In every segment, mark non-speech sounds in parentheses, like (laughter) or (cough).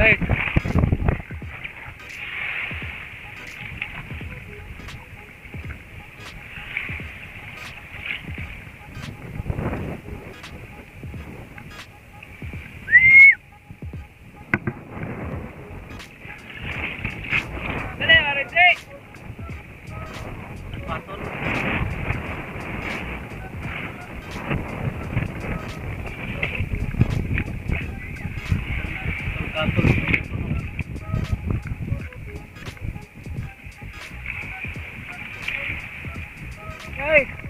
Thanks. Guys.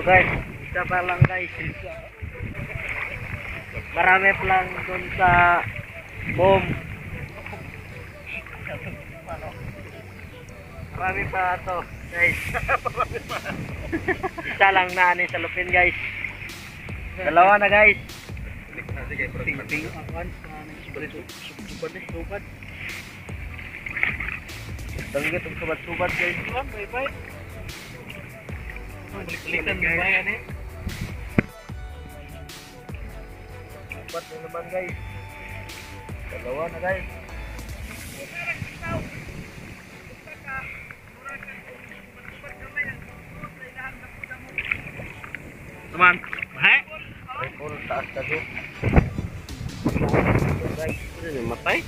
So guys, isa pa lang guys. Pa lang dun sa boom. Marami pa to guys. (laughs) isa lang na ani sa lupin guys. Dalawa na guys. Ting-ting akan subat subat. Danggit ang subat-subat guys. Bye-bye. Balik-balikan yung bayan eh. Subat na naman guys. Dalawa na guys. Teman, ha? Rifle taas ka doon. Matay?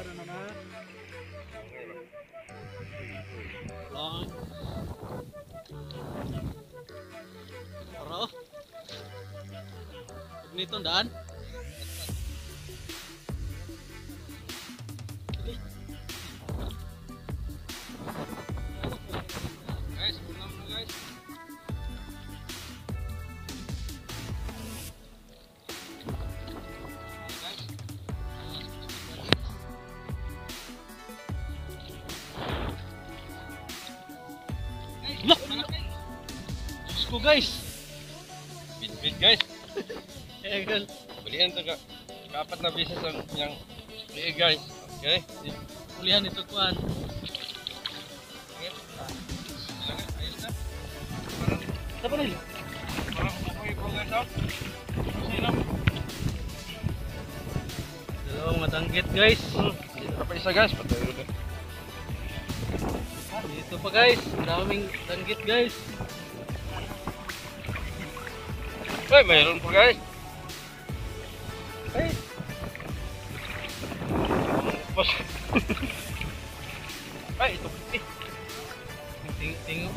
Para naman. Long. Aro. Nito daan. Ko guys! Bit bit guys. (laughs) Eh, girl. Balian to ka. Kapat na beses ang yang liig guys. Okay? Kulihan ito kuan. Yun? Parang ko guys. Sino? Dalawang matanggit guys. Dito pa isa guys. Dito pa guys. Daming tanggit guys. Ei, meillä on pakei. Ei. Pas. Ei, tukki. Ting, ting.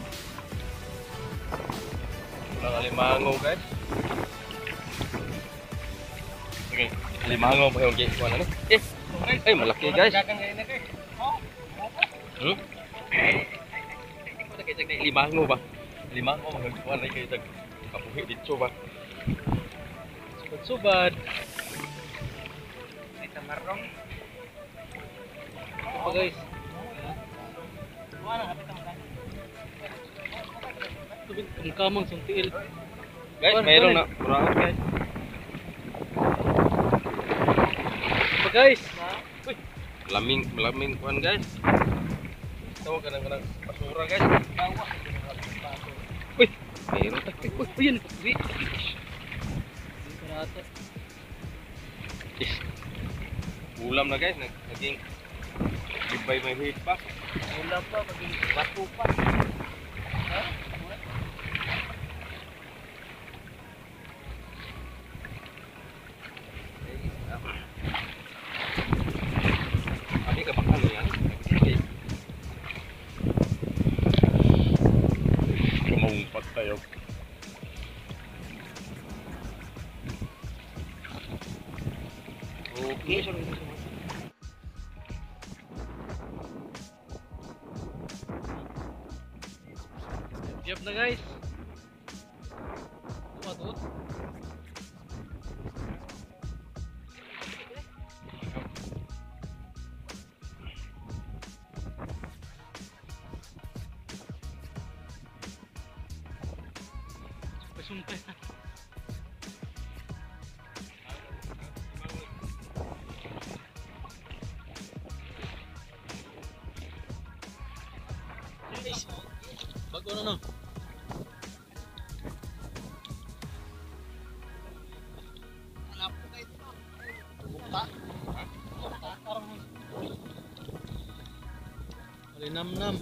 Wala limango, guys. Okay, limango pa yung gate ko na. Eh, ay malaki, guys. Hmm? Limango ba? Limango, magkakuha na kayo. Kapuhi dito ba? Subad. Kita marong. Apa guys? Tubig ang kamang sa tiil. Guys, mayroon na. Murahan guys. Apa guys? Uy, Laming, laming kuan guys. Tawa ka ng basura guys. uy, Mayroon ta. uy, uy, uy, yun. Uy. Karata. Is. Ulam na guys, Nag- naging Goodbye my head pa. Wala pa, maging bato pa. Abi Bago na no. Wala po kayo ito. Bukta. Bukta. Parang. Malinam-nam.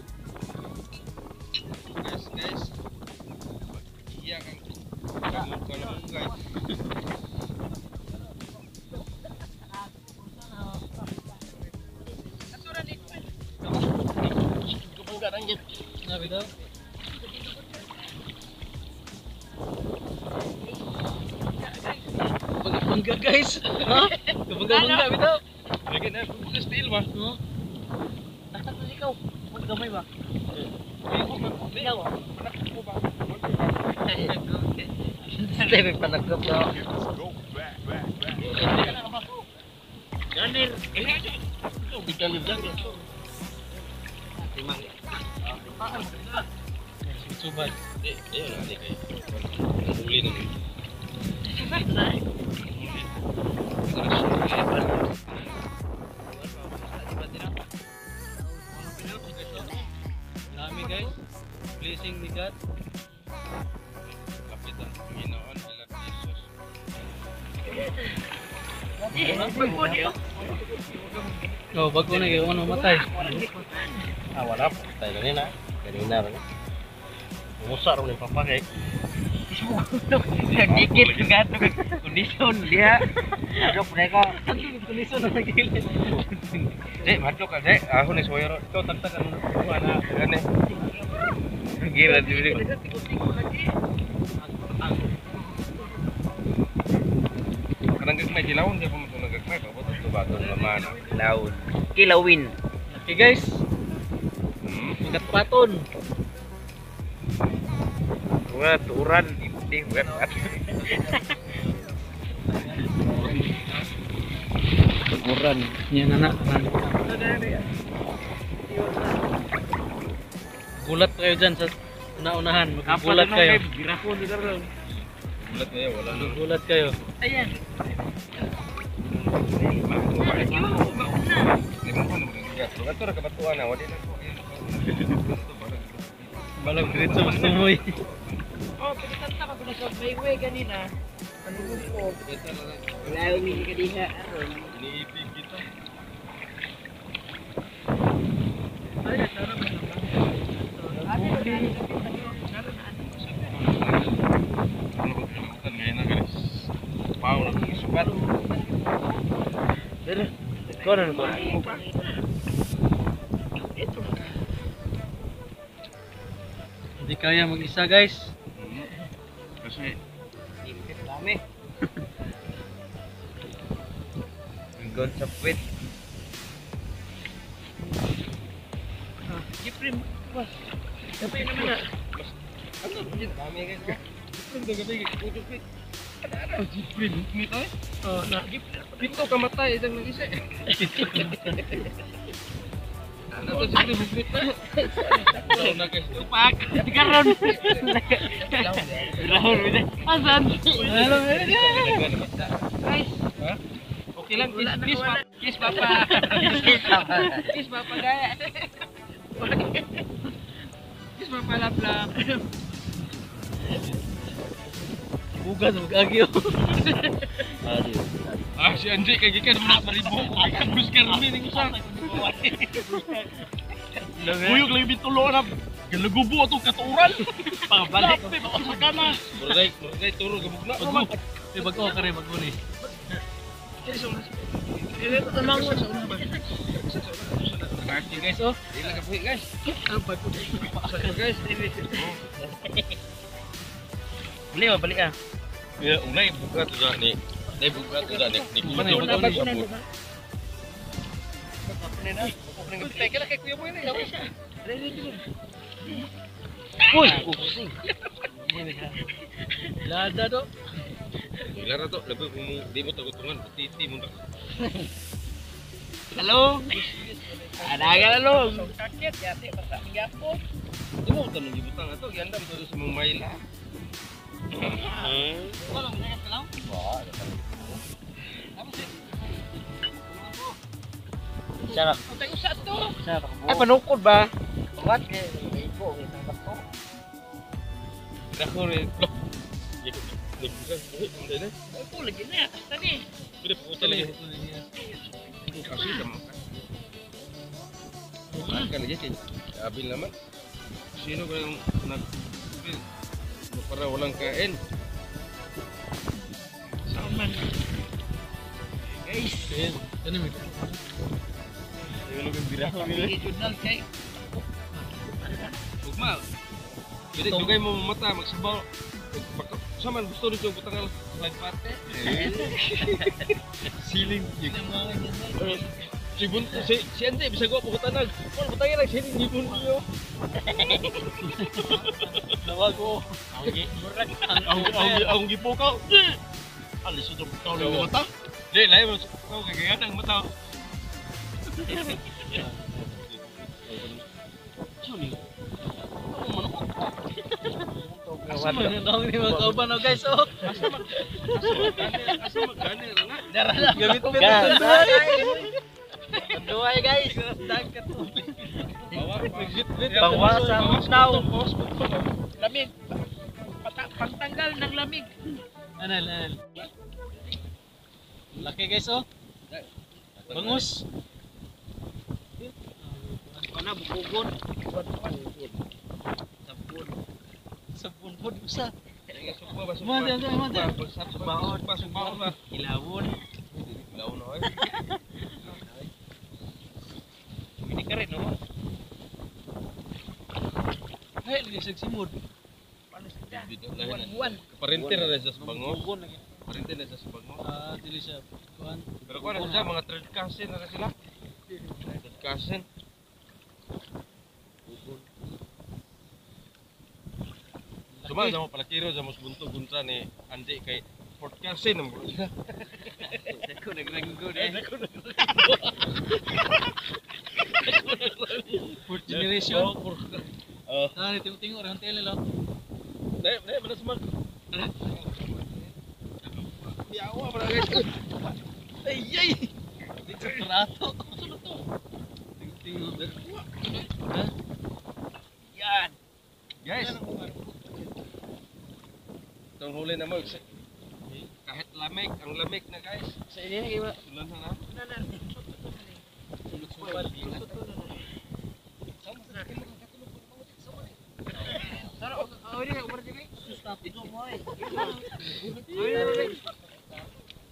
Anjir. Nabi daw. Bangga guys. Ha? Kabangga-bangga bitaw. Lagi na bukas til ma. Oo. Tatak na ikaw. Huwag gamay ba? Bilaw ah. Panakap mo ba? Sabi panakap mo. Ganir. Ganir. Ganir. Ganir. Ganir. Ganir. Subad. Eh, ayun, hindi kayo. Huli na. Subad na. Dami guys. Blessing ni God. Kapit ang Panginoon. Ilan Jesus. Eh, bago. Oh, bago na yung ano matay. Ah, wala po. Tayo na nila. Kanina rin. Umusa rin yung papakai. Dikit gato kondisyon dia. Adok mereka. Kondisyon na gilid. Dek, maco ka, Dek. Ako ni Soyero. Ikaw, tagtagan mo na. Ano, gani. Gila, di Kanang gagmay, dilawon di pa mo itong nagagmay. Pabutot ito ba itong laman? Laun. Kilawin. Okay guys. Ikat paton. Wah, turan. Hindi, bukan. Ukuran. Yan anak. Gulat kayo dyan sa naunahan. Maggulat kayo. Bulat ngayon, wala na. Maggulat kayo. Ayan. Limang ko na to, nakabatuan na. Wali na ko. Balag diretso mas tumoy. Oh, pinatanta ko na sa highway kanina. Ano ko? Wala yung hindi ka diha. Iniipig kita. Ay, nasarap na Ano ba kalimutan ngayon na guys? Pao na kong isubat. Pero, ikaw na naman. Hindi kaya mag-isa guys. Kasi Dami. hanggang sa puwet. Jeprim. Wah. Tapi naman na. Ano? Dami guys. Ang gabi, kutuk Ano, Jeffrey, buknit ay. Oh, na, pito ka matay, isang nag-isa. Ano to, Jeffrey, buknit na. Tupak. Karon. Rahul bisa. Asan? Guys, okay lang, kiss, kiss, pa, kiss papa. Kiss papa gaya. Kiss papa lap lap. Bukan agyo. Aduh. Ah, si Anjay kay gikan mo na paribo Carmen ning usa. Kuyog lang bitulo na. Galagubo ato katuran. Pabalik. (laughs) Sa kana. Murday, murday turo gabug na. Bago. Eh bago ka rin bago ni. Ito tamang mo sa una ba? Party guys oh. Dili ka puhi guys. Ang. Sa guys. Beli mo balik ah. Ya, unay buka tu dah ni. Dai buka tu dah ni. Ni kudo yang dah bago ni. Kaya kay kuya mo ini. Uy, pusing. Lada do. Tu lebih mu di mo tagutungan titi mo. Halo. Ada ka halo. Sakit ya, ti basta yapo. Di mo tanong gibutang ato sa maila. Wala mo lang. Sarap. Tayo sa to. Sarap. Ay, panukod ba? What? Ibo, ibo. Dako rin. Gitu. Nagbuka. Hindi na. Ay, po, lagi na. Tani. Pwede po talaga. Kasi sama. Bukan kan aja sih. Abil naman. Sino ba yung nag para walang kain? Saan man? Guys? Lugang biraho Pagiging jurnal kay. Ugma. Jadi dugay mo mata. Baka sama gusto nito yung butang slide pate. (laughs) Siling. Si Bun, si, si Ante, bisa gua pukul tanag. Kung butangin lang siya, hindi (laughs) Bun niyo. Tawag ko. Ang, ang, ang, ang gipukaw. Alis ito pukaw lang mata. Di, layo mo. Ikaw, kagayan ang mata. Asa man daw ni mga kauban no guys oh. Asa mag, asa magani na. Dara lang. Gamit mo Gan. Duhay guys. Dagat tubig. Bawas ang tao. Lamig. Pata pagtanggal ng lamig. Anal, anal. Laki guys oh. Bangus na bukugon. Sabon. Sabon po usa. Mante, mante, mante. Subaon, pa subaon ba? Ilawon. Ilawon oi. Ini keren no. Hay, lagi simod. Panas kita. Buwan. Parinter na sa bango. Buwan lagi. Parinter na sa. Ah, dili siya. Kuan. Pero kuan sa mga third cousin na sila. Third cousin. Cuma sa mga palakiro sa mas bunto guntra ni Andi kay fourth cousin ang bro. Ako nagranggo eh. Fourth generation. Oh, Ah, ni tingting orang tele lo. dai, dai mana semua. Guys. Ay, ay. Dito trato. Yan. Guys. Itong huli na mo. Kahit lamig, ang lamig na guys. Sa inyo na iba. Ah, Sulan na na. Sulat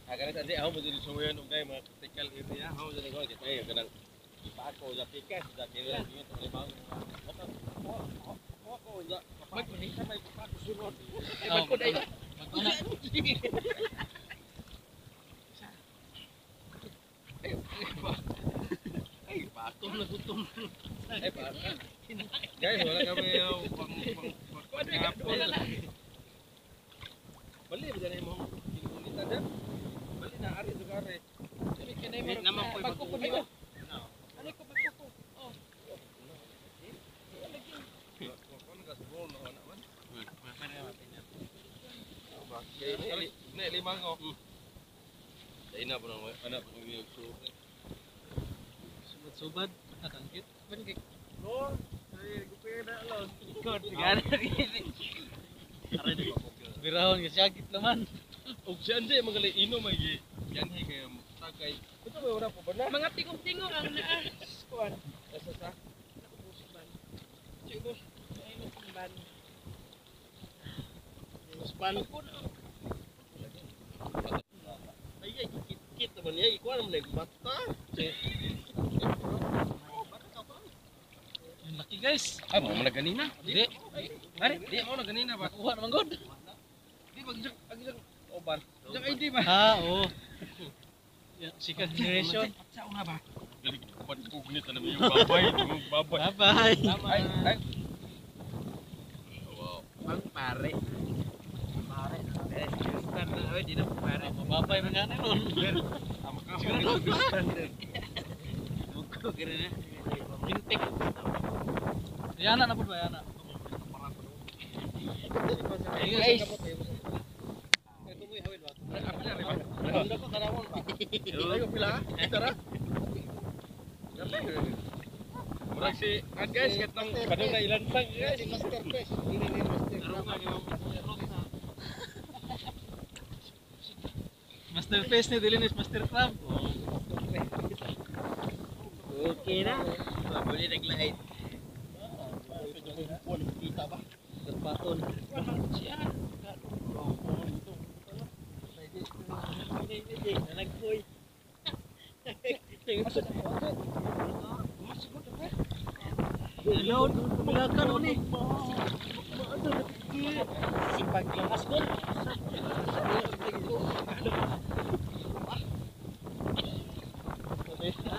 Agar tadi aku mau jadi semuanya nunggu, mau ketikal ini ya, aku jadi kau kita ya kenang. Guys, wala kami yung pang pang pang kapon. Bali, bigyan niyo mo. Kinulit na dyan. Bali na, ari, sugari. Naman po yung pagkukunin mo. Lima ko. Dahil na po nang anak ko yung sulit. Subad-subad. Natangkit. Ban kay No, ay gupeda lang. God, gana Birahon kasi agit naman. Og siya hindi magali inom ay. Yan hay kaya tagay. Ito may wala po ba na? mga tingog-tingog ang naa. Kuan. Asa sa? Nakubos ban. Sige, ay. Ay ay kit naman niya ikuha naman yung mata. Laki guys. Ay mo na ganina. Hindi. Ari, di mo na ganina ba? Nakuha naman god. Di pag isang pag isang oban. Isang ID ba? Ah, oo. Yan, Second generation. Sa una ba? Galing ko gunit na yung babay, babay. Bye-bye. Ay, ay. Wow. Pang pare. Pare. Eh, standard ay di na pare. Mababay man gani ron. Tama ka. Siguro Standard. Buko kira na. Mintik. Yana na po ba yana? Hey guys. Ganda ko tarawon ba? Ayo pila ka? Tara. Murag si Ad guys, katang kadong na ilan tang guys. Master Fresh. Ini ni Master Master Face ni Dilinis Master Crab. Okay na. Boleh nag-light. Kita ba? Terpaton. Nagpoy. Hello, pulakan ni. Sipag lang asbol. Okay.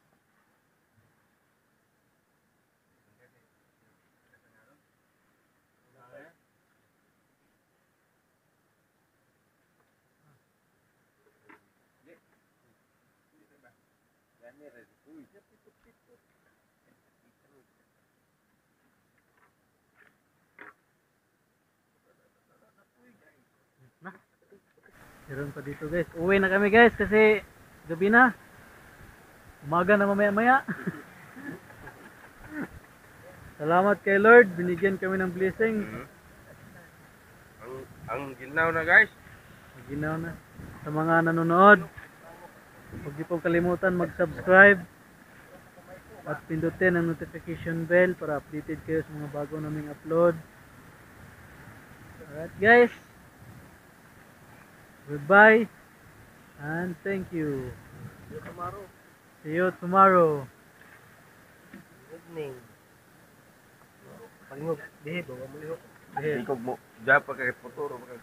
Gusto din ako hapit na. Meron pa dito guys. Uwi na kami guys kasi gabi na. Umaga na mamaya maya. (laughs) Salamat kay Lord. Binigyan kami ng blessing. Ang ang ginaw na guys. Ginaw na. Sa mga nanonood. Huwag niyo pong kalimutan mag-subscribe. At pindutin ang notification bell para updated kayo sa mga bago naming upload. Alright guys. Goodbye. And thank you. See you tomorrow. Evening. Pangog. Dihe ba mo liho. Behave. Ikog mo. Diya pa kay futuro pa kay